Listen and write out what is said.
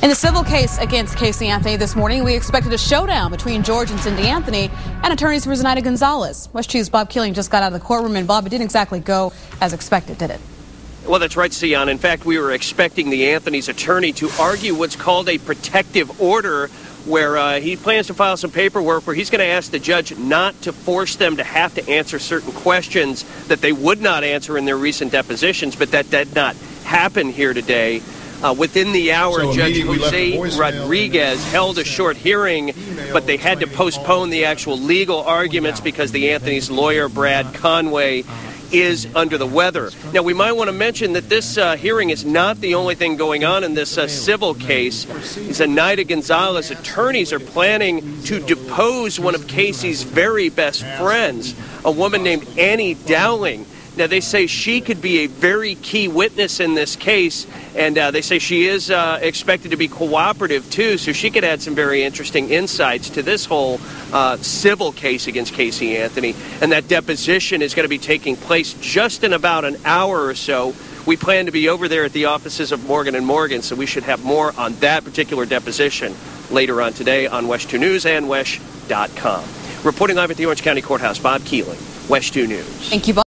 In the civil case against Casey Anthony this morning, we expected a showdown between George and Cindy Anthony and attorneys for Zenaida Gonzalez. WESH 2's Bob Kealing just got out of the courtroom, and Bob, it didn't exactly go as expected, did it? Well, that's right, Sion. In fact, we were expecting the Anthony's attorney to argue what's called a protective order, where uh, he plans to file some paperwork where he's going to ask the judge not to force them to have to answer certain questions that they would not answer in their recent depositions, but that did not happen here today. Uh, within the hour, So Judge Jose Rodriguez held a short hearing, but they had to postpone the actual legal arguments because the Anthony's lawyer, Brad Conway, is under the weather. Now, we might want to mention that this uh, hearing is not the only thing going on in this uh, civil case. Zenaida Gonzalez attorneys are planning to depose one of Casey's very best friends, a woman named Annie Downing. Now, they say she could be a very key witness in this case, and uh, they say she is uh, expected to be cooperative too, so she could add some very interesting insights to this whole uh, civil case against Casey Anthony. And that deposition is going to be taking place just in about an hour or so. We plan to be over there at the offices of Morgan and Morgan, so we should have more on that particular deposition later on today on WESH 2 News and Wesh.com. Reporting live at the Orange County Courthouse, Bob Kealing, WESH 2 News. Thank you, Bob.